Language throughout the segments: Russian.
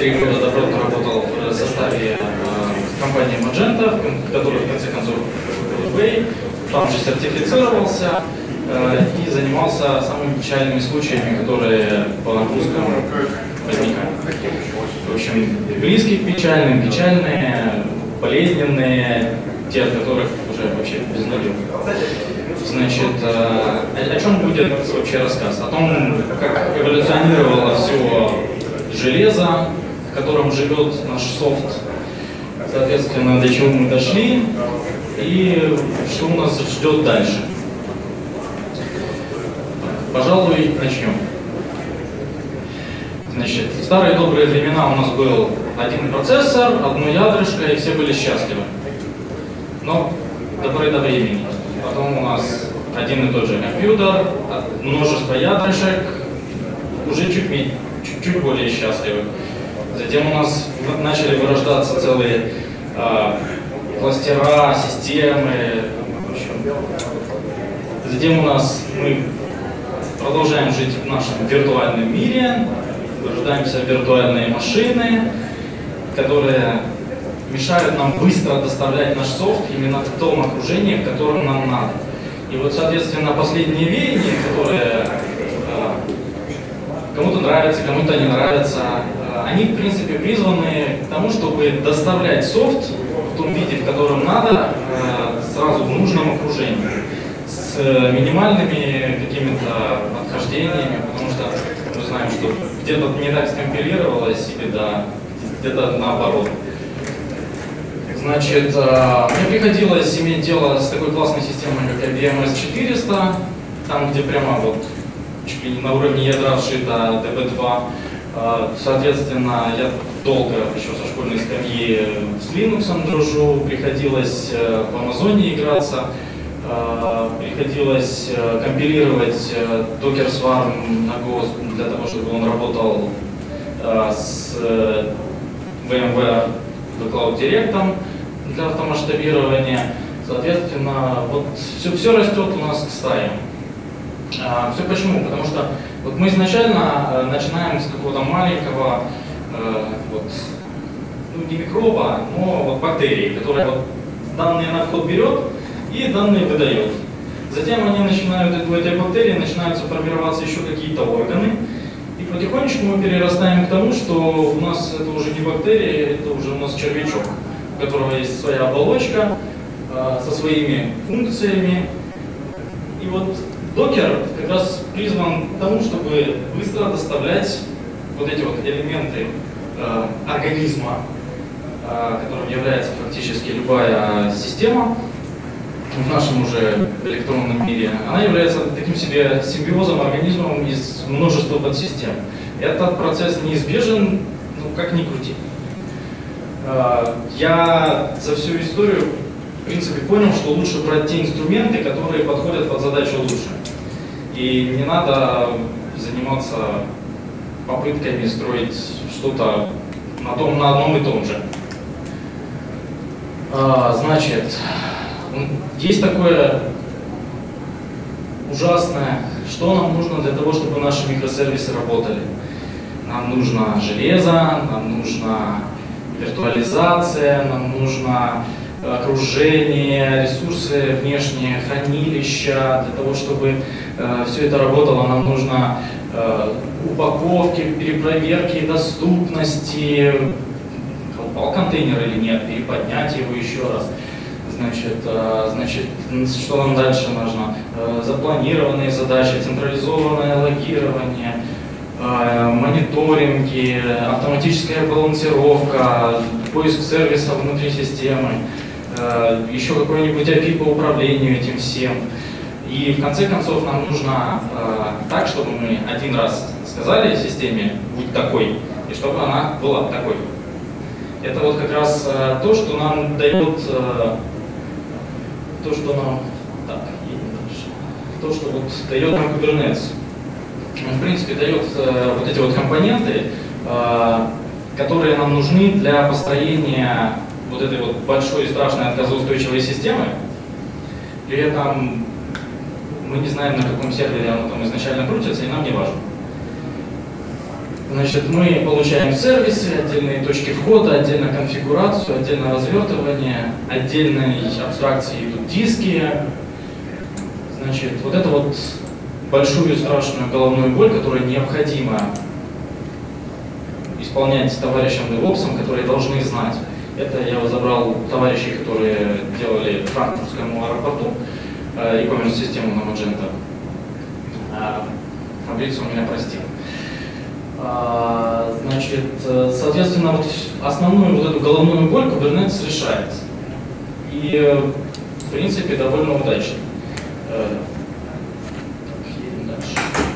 три года добротно работал в составе э, компании Magenta, которая в конце концов Way, там же сертифицировался э, и занимался самыми печальными случаями, которые по нагрузкам возникают. В общем, близкие печальные, печальные, болезненные, те, от которых уже вообще без нуля. Значит, о, о чем будет вообще рассказ? О том, как эволюционировало все железо, в котором живет наш софт, соответственно, до чего мы дошли и что у нас ждет дальше. Пожалуй, начнем. Значит, в старые добрые времена у нас был один процессор, одно ядрышко, и все были счастливы. Но до поры до времени. Потом у нас один и тот же компьютер, множество ядрышек, уже чуть, чуть, чуть более счастливы. Затем у нас начали вырождаться целые э, кластера, системы. В общем. Затем у нас мы продолжаем жить в нашем виртуальном мире, рождаемся виртуальные машины, которые мешают нам быстро доставлять наш софт именно в том окружении, в котором нам надо. И вот, соответственно, последние веяния, которые э, кому-то нравятся, кому-то не нравятся, они, в принципе, призваны к тому, чтобы доставлять софт в том виде, в котором надо, э, сразу в нужном окружении, с минимальными какими-то отхождениями, потому что мы знаем, что где-то не так скомпилировалось, или да, где-то наоборот. Значит, э, мне приходилось иметь дело с такой классной системой, как IBM S400, там, где прямо вот чуть ли не на уровне ядра вшито DB2. Э, соответственно, я долго еще со школьной скамьи с Linux дружу, приходилось э, в Амазоне играться, приходилось компилировать Docker Swarm на Go для того, чтобы он работал с VMware Cloud Direct для автомасштабирования. Соответственно, вот все, все растет у нас к стае. А, все почему? Потому что вот мы изначально э, начинаем с какого-то маленького, э, вот, ну не микроба, но вот бактерии, которая вот данные на вход берет и данные выдает. Затем они начинают, у этой бактерии начинаются формироваться еще какие-то органы, и потихонечку мы перерастаем к тому, что у нас это уже не бактерия, это уже у нас червячок у которого есть своя оболочка э, со своими функциями. И вот докер как раз призван к тому, чтобы быстро доставлять вот эти вот элементы э, организма, э, которым является фактически любая система в нашем уже электронном мире, она является таким себе симбиозом организмом из множества подсистем. Этот процесс неизбежен, ну как ни крути. Э, я за всю историю, в принципе, понял, что лучше брать те инструменты, которые подходят под задачу лучше. И не надо заниматься попытками строить что-то на, том, на одном и том же. А, значит, есть такое ужасное, что нам нужно для того, чтобы наши микросервисы работали. Нам нужно железо, нам нужно виртуализация, нам нужно окружение, ресурсы внешние, хранилища. Для того, чтобы э, все это работало, нам нужно э, упаковки, перепроверки доступности, упал контейнер или нет, переподнять его еще раз. Значит, э, значит, что нам дальше нужно? Э, запланированные задачи, централизованное логирование, Э, мониторинги, автоматическая балансировка, поиск сервиса внутри системы, еще какой-нибудь API по управлению этим всем. И в конце концов нам нужно э, так, чтобы мы один раз сказали системе «будь такой», и чтобы она была такой. Это вот как раз э, то, что нам дает, то, что нам, так, то, что вот дает нам Kubernetes. Он, в принципе, дает вот эти вот компоненты, которые нам нужны для построения вот этой вот большой и страшной отказоустойчивой системы. При этом мы не знаем, на каком сервере оно там изначально крутится, и нам не важно. Значит, мы получаем сервисы, отдельные точки входа, отдельно конфигурацию, отдельно развертывание, отдельные абстракции идут диски. Значит, вот это вот большую страшную головную боль, которая необходимо исполнять товарищам DevOps, которые должны знать. Это я забрал товарищей, которые делали франкфуртскому аэропорту э, e-commerce систему на Magento. А, Фабрицио меня простил. А, значит, э, соответственно, вот основную вот эту головную боль Kubernetes решает. И, э, в принципе, довольно удачно.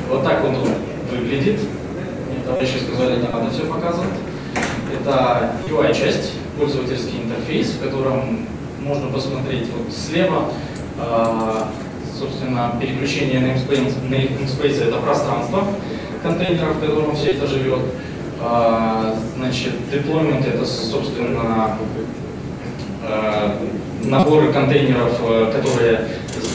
Вот так он выглядит. Мне товарищи сказали, не надо все показывать. Это UI-часть пользовательский интерфейс, в котором можно посмотреть вот слева, э, собственно, переключение namespace, namespace это пространство контейнеров, в котором все это живет. Э, значит, deployment это, собственно, э, наборы контейнеров, которые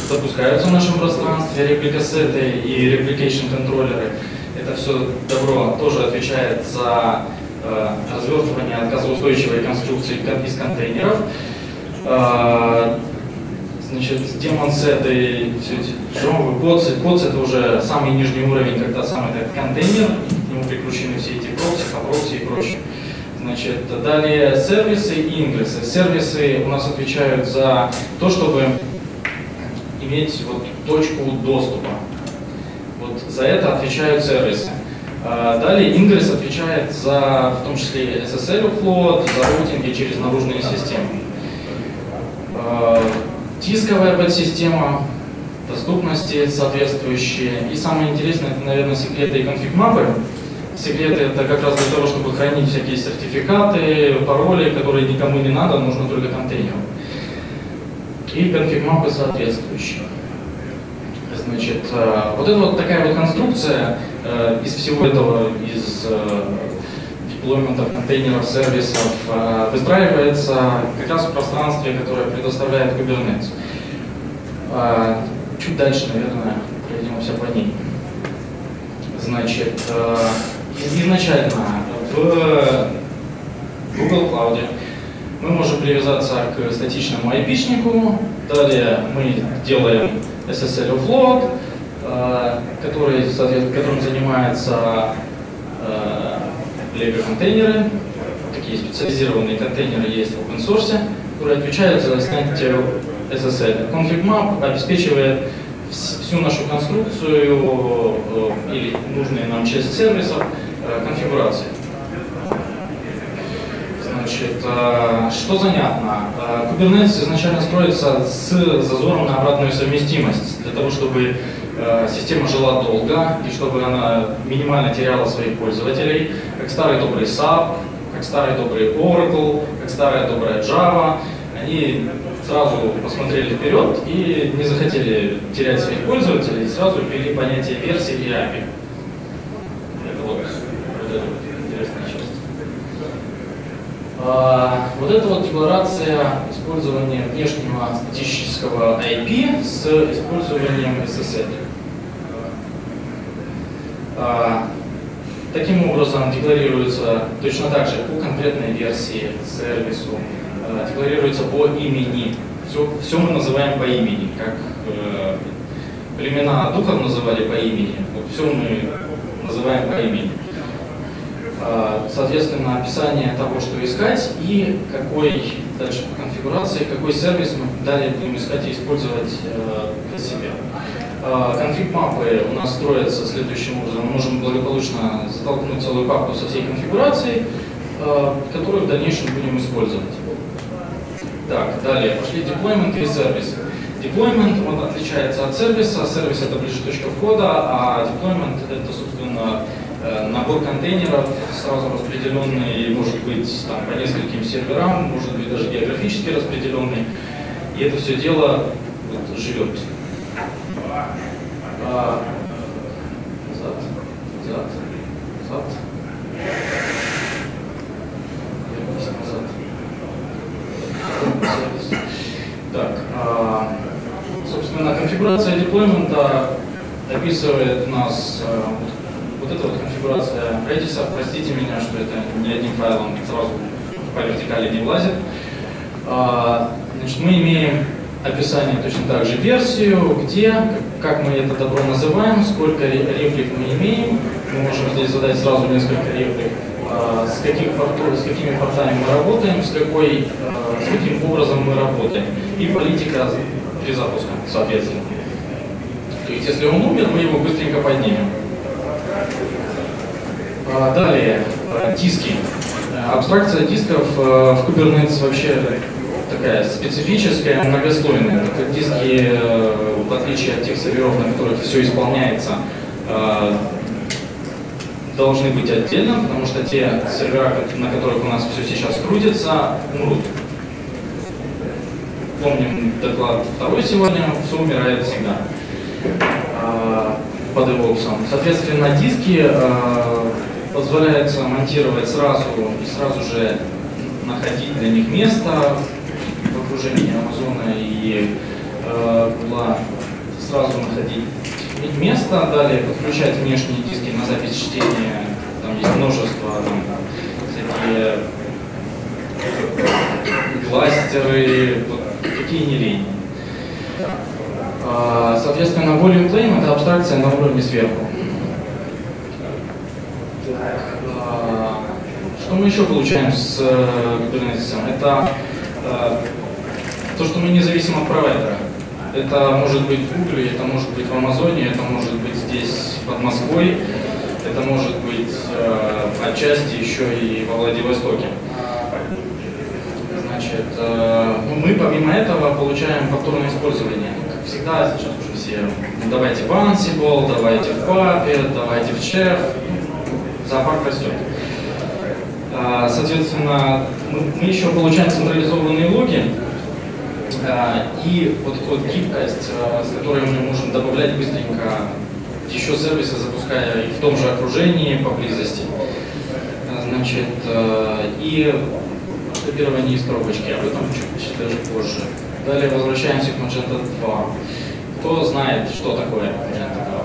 запускаются в нашем пространстве, репликасеты и replication контроллеры. Это все добро тоже отвечает за Э, развертывание отказоустойчивой конструкции из контейнеров. Э, значит, демонсеты, все эти джомовые подсы. Подсы это уже самый нижний уровень, когда сам этот контейнер, к нему прикручены все эти прокси, попрокси и прочее. Значит, далее сервисы и ингрессы. Сервисы у нас отвечают за то, чтобы иметь вот точку доступа. Вот за это отвечают сервисы. А, далее Ingress отвечает за, в том числе, SSL флот, за роутинги через наружные системы. А, дисковая подсистема, доступности соответствующие. И самое интересное, это, наверное, секреты и конфиг-мапы. Секреты это как раз для того, чтобы хранить всякие сертификаты, пароли, которые никому не надо, нужно только контейнеру. И конфиг-мапы соответствующие. Значит, а, вот это вот такая вот конструкция, из всего этого, из э, деплойментов, контейнеров, сервисов, э, выстраивается как раз в пространстве, которое предоставляет Kubernetes. Чуть дальше, наверное, пройдемся по ней. Значит, изначально в Google Cloud мы можем привязаться к статичному IP-шнику, далее мы делаем SSL offload, Э, который, которым занимается Lego контейнеры. Такие специализированные контейнеры есть в open source, которые отвечают за снятие SSL. Config Map обеспечивает всю нашу конструкцию э, или нужные нам часть сервисов э, конфигурации. Значит, что занятно? Kubernetes изначально строится с зазором на обратную совместимость, для того, чтобы Э, система жила долго, и чтобы она минимально теряла своих пользователей, как старый добрый SAP, как старый добрый Oracle, как старая добрая Java, они сразу посмотрели вперед и не захотели терять своих пользователей, и сразу ввели понятие версии и API. Это вот, эта вот интересная. А, вот это вот декларация использования внешнего статического IP с использованием SSL. А, таким образом, декларируется точно так же по конкретной версии сервису, а, декларируется по имени. Все, все мы называем по имени, как э, племена духов называли по имени, вот все мы называем по имени. А, соответственно, описание того, что искать и какой дальше по конфигурации, какой сервис мы далее будем искать и использовать э, для себя. А, конфиг мапы у нас строятся следующим образом. Мы можем благополучно затолкнуть целую папку со всей конфигурацией, а, которую в дальнейшем будем использовать. Так, далее пошли деплоймент и сервис. Деплоймент он отличается от сервиса. Сервис это ближе точка входа, а деплоймент это, собственно, э, набор контейнеров, сразу распределенный, может быть, там, по нескольким серверам, может быть, даже географически распределенный. И это все дело вот, живет. Так, а, собственно, конфигурация деплоймента описывает нас а, вот эта вот конфигурация Redis. Простите меня, что это не одним файлом сразу по вертикали не влазит. А, значит, мы имеем описание точно так же версию, где, как мы это добро называем, сколько реплик мы имеем. Мы можем здесь задать сразу несколько реплик а, с, каких портов, с какими портами мы работаем, с, какой, а, с каким образом мы работаем. И политика при запуске, соответственно. То есть, если он умер, мы его быстренько поднимем. А, далее, диски. Абстракция дисков в Kubernetes вообще такая специфическая, многослойная. Это диски, в отличие от тех серверов, на которых все исполняется, должны быть отдельно, потому что те сервера, на которых у нас все сейчас крутится, умрут. Помним доклад второй сегодня, все умирает всегда а, по DevOps. Соответственно, диски позволяется монтировать сразу и сразу же находить для них место окружении Амазона и э, сразу находить место, далее подключать внешние диски на запись чтения, там есть множество, там, всякие кластеры, какие не лень. А, соответственно, volume claim это абстракция на уровне сверху. А, что мы еще получаем с Kubernetes? Э, это э, то, что мы независим от провайдера. Это может быть в Гугле, это может быть в Амазоне, это может быть здесь под Москвой, это может быть э, отчасти еще и во Владивостоке. Значит, э, ну, мы помимо этого получаем повторное использование. Как всегда, сейчас уже все, ну, давайте в Ansible, давайте в Puppet, давайте в Chef, зоопарк растет. Э, соответственно, мы, мы еще получаем централизованные логи, и вот эта вот гибкость, а, с которой мы можем добавлять быстренько еще сервисы, запуская их в том же окружении, поблизости. А, значит, и копирование из коробочки, об этом чуть даже позже. Далее возвращаемся к Magento 2. Кто знает, что такое Magento 2?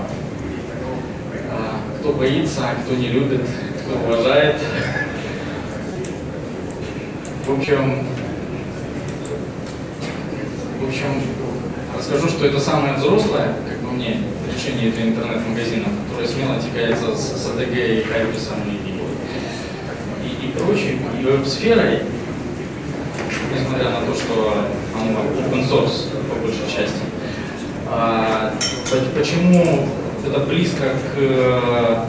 Кто боится, кто не любит, кто уважает. В общем, в общем, расскажу, что это самое взрослое, как по мне, решение для интернет-магазина, которое смело текается с, с ADG и Хайбисом и, и, и прочей, и веб-сферой, несмотря на то, что оно open source по большей части. А, почему это близко к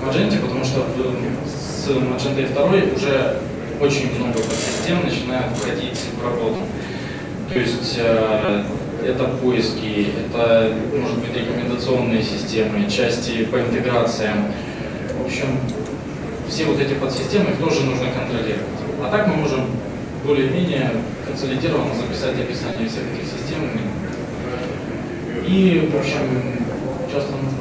Magento? Потому что с Magento 2 уже очень много систем начинают входить в работу. То есть э, это поиски, это, может быть, рекомендационные системы, части по интеграциям. В общем, все вот эти подсистемы, их тоже нужно контролировать. А так мы можем более-менее консолидированно записать описание всех этих систем. И, в общем, часто нужно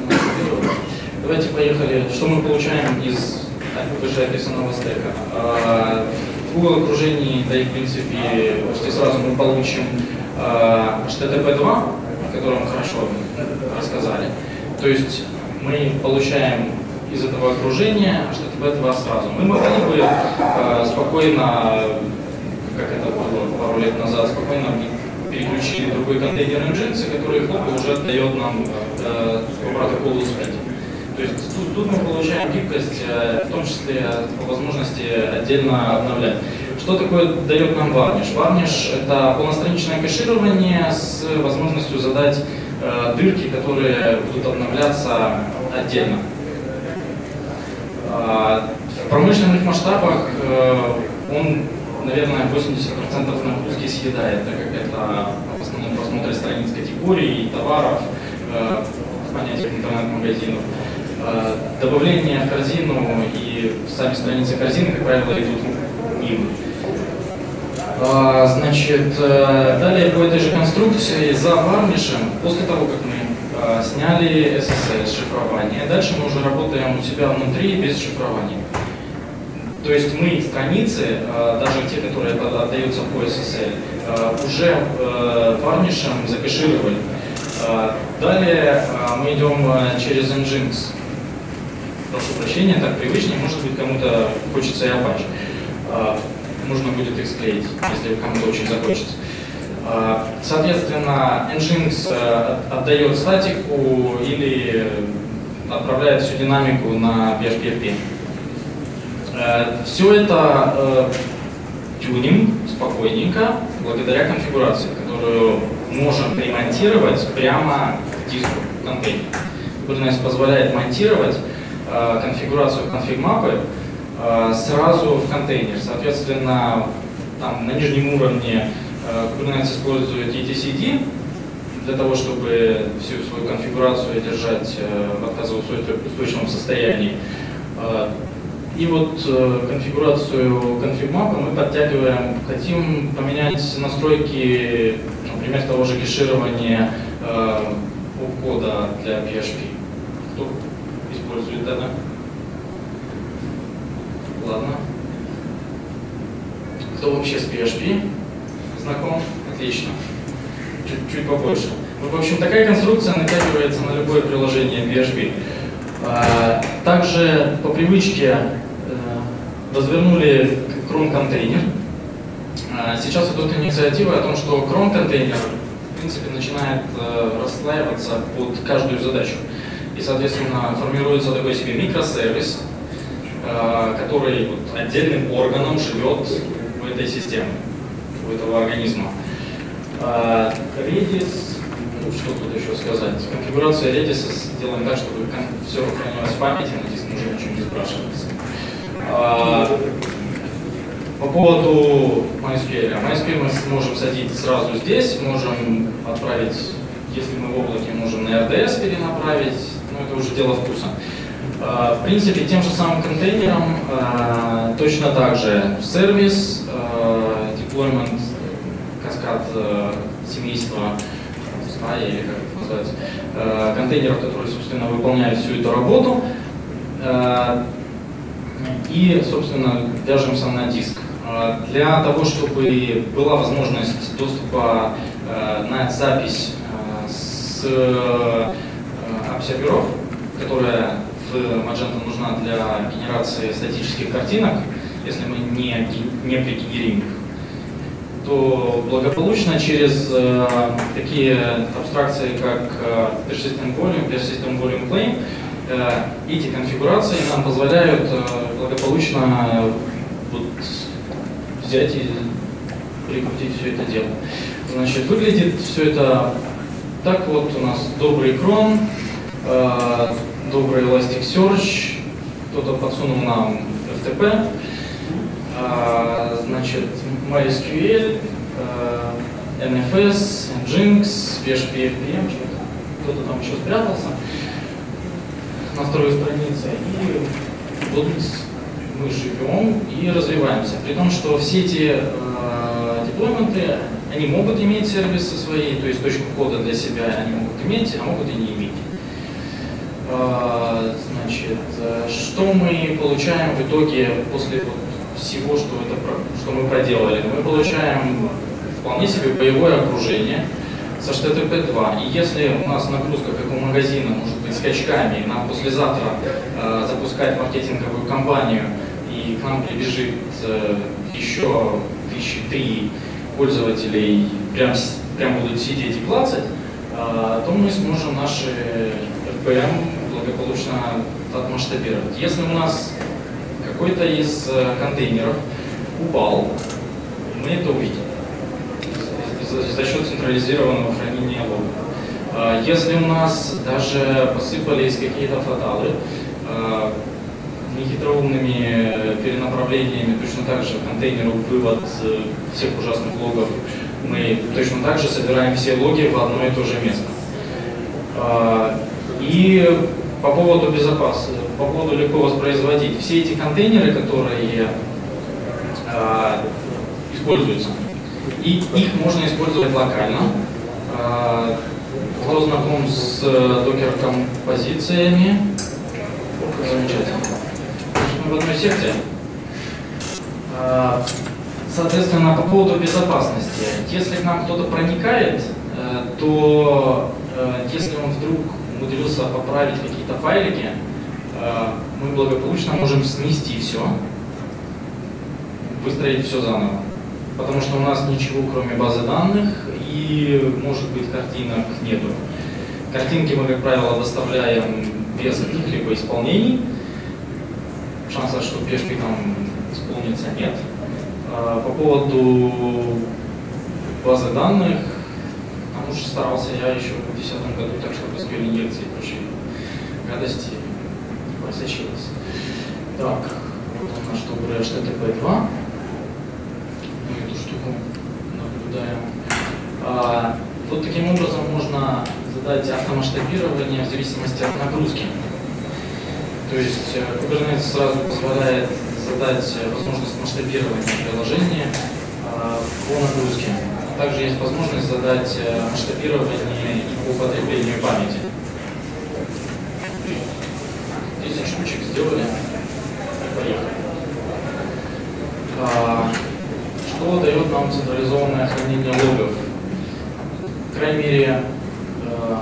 Давайте поехали. Что мы получаем из вышеописанного стека? А, в окружении, да и в принципе почти сразу мы получим э, HTTP 2, о котором хорошо рассказали. То есть мы получаем из этого окружения HTTP 2 сразу. Мы могли бы э, спокойно, как это было пару лет назад, спокойно переключили другой контейнер Nginx, который хлоп уже отдает нам э, по протоколу SPID. То есть тут, тут мы получаем гибкость, э, в том числе по возможности отдельно обновлять. Что такое дает нам Varnish? Varnish – это полностраничное кэширование с возможностью задать э, дырки, которые будут обновляться отдельно. Э, в промышленных масштабах э, он, наверное, 80% нагрузки съедает, так как это в основном просмотр страниц категорий, товаров, э, понятие интернет-магазинов. Добавление в корзину и сами страницы корзины, как правило, идут мимо. Значит, э, далее по этой же конструкции за варнишем, после того, как мы сняли SSL шифрование, дальше мы уже работаем у себя внутри без шифрования. То есть мы страницы, даже те, которые отдаются по SSL, уже варнишем закэшировали. Далее мы идем через Nginx. Прошу прощения, так привычнее, может быть кому-то хочется и Apache нужно будет их склеить, если кому-то очень захочется. А, соответственно, Nginx э, отдает статику или отправляет всю динамику на PHP. Э, Все это э, тюнинг спокойненько, благодаря конфигурации, которую можем ремонтировать прямо к диску, контейнер. Kubernetes позволяет монтировать конфигурацию конфиг-мапы Э, сразу в контейнер. Соответственно, там на нижнем уровне э, Kubernetes использует etcd для того, чтобы всю свою конфигурацию держать э, в отказоустойчивом состоянии. И вот конфигурацию конфиг-мапа мы подтягиваем, хотим поменять настройки, например, того же кеширования кода для PHP. Использует это? Ладно. Кто вообще с PHP знаком? Отлично. Чуть-чуть побольше. Ну, в общем, такая конструкция накатывается на любое приложение PHP. А, также по привычке э, развернули Chrome контейнер. А, сейчас идут инициативы о том, что Chrome контейнер в принципе начинает э, расслаиваться под каждую задачу. И, соответственно, формируется такой себе микросервис, Э, который вот отдельным органом живет в этой системе, у этого организма. Э, Redis, ну, что тут еще сказать, конфигурация Redis сделаем так, чтобы все хранилось в памяти, надеюсь, мы уже ничего не спрашивается. Э, по поводу MySQL. MySQL мы можем садить сразу здесь, можем отправить, если мы в облаке, можем на RDS перенаправить, уже дело вкуса. А, в принципе, тем же самым контейнером а, точно так же сервис, а, deployment, каскад семейства, стаи, или как это называется, контейнеров, которые, собственно, выполняют всю эту работу. И, собственно, вяжемся на диск. Для того, чтобы была возможность доступа на запись с обсерверов, которая в Magento нужна для генерации статических картинок, если мы не, не пригенерим их, то благополучно через э, такие абстракции, как э, Persistent Volume, Persistent Volume Claim, э, эти конфигурации нам позволяют э, благополучно вот, взять и прикрутить все это дело. Значит, выглядит все это так вот у нас добрый крон, э, добрый Elasticsearch, кто-то подсунул нам FTP, а, значит, MySQL, а, NFS, Nginx, PHP, FPM, кто-то там еще спрятался на второй странице. И вот мы живем и развиваемся. При том, что все эти э, деплойменты, они могут иметь сервисы свои, то есть точку входа для себя они могут иметь, а могут и не иметь. А, значит, что мы получаем в итоге после всего, что, это, что мы проделали? Мы получаем вполне себе боевое окружение со HTTP 2. И если у нас нагрузка, как у магазина, может быть скачками, нам послезавтра э, запускать маркетинговую кампанию, и к нам прибежит э, еще тысячи три пользователей, прям, прям будут сидеть и клацать, то мы сможем наши RPM благополучно отмасштабировать. Если у нас какой-то из э, контейнеров упал, мы это увидим за, счет централизированного хранения лога. А если у нас даже посыпались какие-то фаталы, а, нехитроумными перенаправлениями точно так же в контейнеру вывод всех ужасных логов, мы точно так же собираем все логи в одно и то же место. А, и по поводу безопасности, по поводу легко воспроизводить. Все эти контейнеры, которые э, используются, и их можно использовать локально. Э, кто знаком с докер-композициями? Замечательно. В одной секте. Соответственно, по поводу безопасности. Если к нам кто-то проникает, то если он вдруг умудрился поправить какие-то файлики, э, мы благополучно можем снести все, выстроить все заново. Потому что у нас ничего, кроме базы данных и, может быть, картинок нету. Картинки мы, как правило, доставляем без каких-либо исполнений. Шанса, что пешки там исполнится, нет. Э, по поводу базы данных, там уж старался я еще в 2010 году, так что SQL инъекции и прочие гадости просочилось. Так, вот наш добрый HTTP 2. Мы эту штуку наблюдаем. А, вот таким образом можно задать автомасштабирование в зависимости от нагрузки. То есть э, Kubernetes сразу позволяет задать возможность масштабирования приложения а, по нагрузке. Также есть возможность задать э, масштабирование и по потреблению памяти. 10 штучек сделали поехали. А, что дает нам централизованное хранение логов? В крайней мере, э,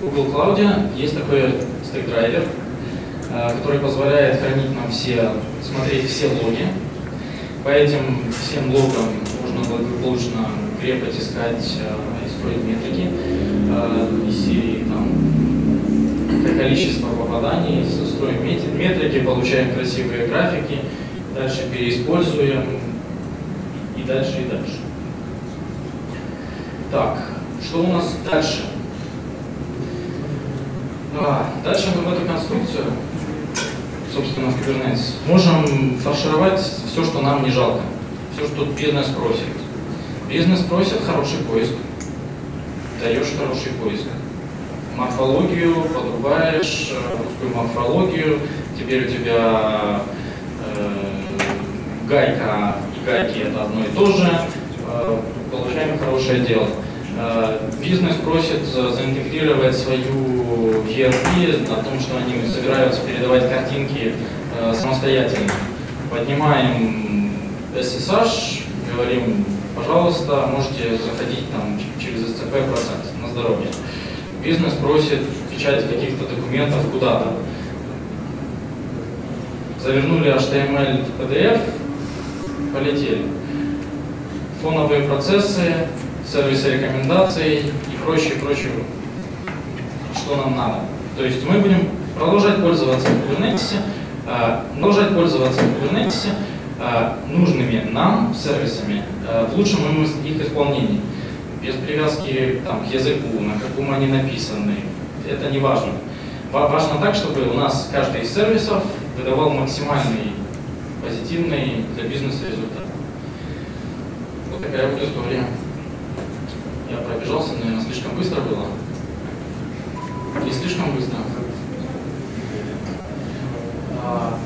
в Google Cloud есть такой стек-драйвер, который позволяет хранить нам все, смотреть все логи. По этим всем логам можно благополучно крепать, искать э, и строить метрики э, из серии там, количество попаданий, строим метрики, получаем красивые графики, дальше переиспользуем и дальше, и дальше. Так, что у нас дальше? А, дальше мы в эту конструкцию, собственно, в Kubernetes, можем фаршировать все, что нам не жалко, все, что бизнес просит. Бизнес просит хороший поиск. Даешь хороший поиск. Морфологию подрубаешь, э, русскую морфологию. Теперь у тебя э, гайка и гайки это одно и то же. Э, получаем хорошее дело. Э, бизнес просит заинтегрировать свою ERP на том, что они собираются передавать картинки э, самостоятельно. Поднимаем SSH, говорим пожалуйста, можете заходить там через СЦП процент на здоровье. Бизнес просит печать каких-то документов куда-то. Завернули HTML в PDF, полетели. Фоновые процессы, сервисы рекомендаций и прочее, прочее, что нам надо. То есть мы будем продолжать пользоваться Kubernetes, а, продолжать пользоваться Kubernetes, Э, нужными нам сервисами э, в лучшем их исполнении. Без привязки там, к языку, на каком они написаны. Это не важно. Важно так, чтобы у нас каждый из сервисов выдавал максимальный позитивный для бизнеса результат. Вот такая вот история. Я пробежался, наверное, слишком быстро было. Не слишком быстро. А.